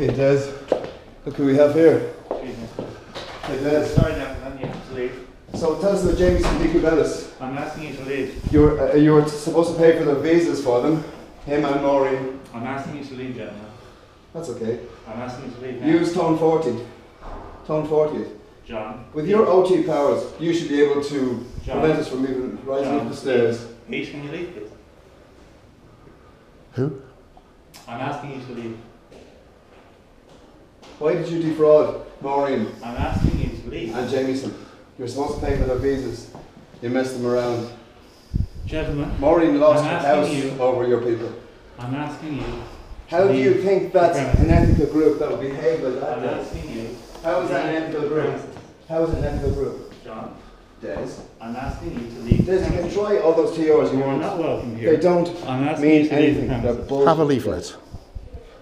Hey Des, look who we have here. Hey Des. Sorry, gentlemen, you have to leave. So tell us about James and Jamieson Decubellis. I'm asking you to leave. You were, uh, you were supposed to pay for the visas for them, him and Maureen. I'm asking you to leave, gentlemen. That's okay. I'm asking you to leave now. Use tone 40. Tone 40. John. With your OT powers, you should be able to John. prevent us from even rising John, up the stairs. Pete, can you leave, please? Who? I'm asking you to leave. Why did you defraud Maureen I'm asking you to leave. and Jamieson? You were supposed to pay for their visas. You messed them around. Gentlemen, Maureen lost I'm her house you- over your people. I'm asking you. How do you think the that's an ethical group that would behave like that? I'm Des? asking you. How is that an ethical group? premises. How is it an ethical group? John, Des. I'm asking you to leave. the Des, you can premises. try all those TRs you You are want. not welcome here. They don't I'm asking you mean to leave the anything. They're premises. bullshit. Have a leaflet.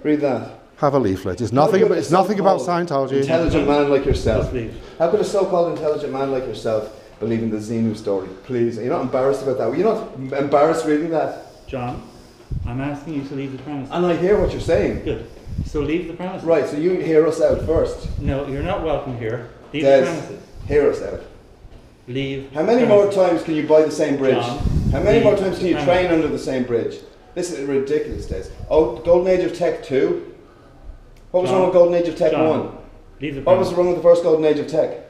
Read that. Have a leaflet. It's nothing. About, it's nothing about Scientology. Intelligent man like yourself. How could a so-called intelligent man like yourself believe in the Xenu story? Please, you're not embarrassed about that. You're not embarrassed reading that. John, I'm asking you to leave the premises. And I hear what you're saying. Good. So leave the premises. Right, so you hear us out first. No, you're not welcome here. Leave the premises. hear us out. Leave. How many the more times can you buy the same bridge? John, How many more times can you the train under the same bridge? This is ridiculous, Des. Oh, Golden Age of Tech 2? What was John, wrong with Golden Age of Tech John, 1? Leave the What was wrong with the first Golden Age of Tech?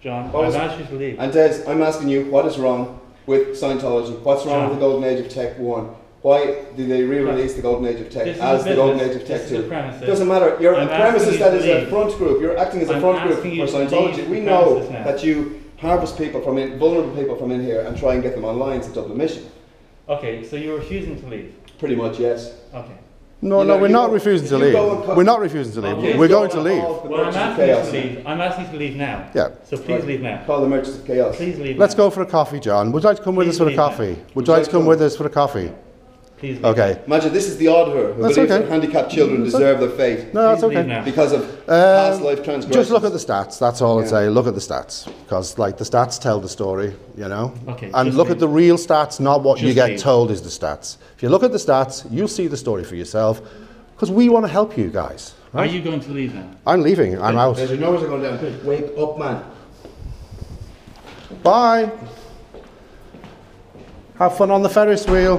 John, what I've asked you to leave. And Des, I'm asking you, what is wrong with Scientology? What's wrong John. with the Golden Age of Tech 1? Why did they re-release the Golden Age of Tech as the Golden. Age of Tech is a 2? premises. Doesn't matter. You're I'm a premises that is a front group. You're acting as a I'm front group for Scientology. We know now. that you harvest people from in, vulnerable people from in here and try and get them online to Dublin Mission. Okay, so you're refusing to leave. Pretty much, yes. Okay. No, You no, know, we're not refusing to leave. go and cut- We're not refusing to leave. We're Go going to leave. Well, I'm asking you to leave. I'm asking you to leave now. Yeah. So please Right. leave now. Call the Merchants of Chaos. Please leave. Let's now. go for a coffee, John. Would you like to come with us for a leave now. coffee? Would you Would like to come with us for a coffee? Please. Okay. Imagine this is the auditor who That's believes okay. that handicapped children deserve their fate No, that's okay. now. because of past Um, life transgressions. Just look at the stats. That's all I'd say. Look at the stats because, like, the stats tell the story. You know. Okay, And look leave. at the real stats, not what you get leave. told is the stats. If you look at the stats, you'll see the story for yourself. Because we want to help you guys. Are you going to leave now? I'm leaving. I'm out. There's your numbers are going down. Wake up, man. Bye. Have fun on the Ferris wheel.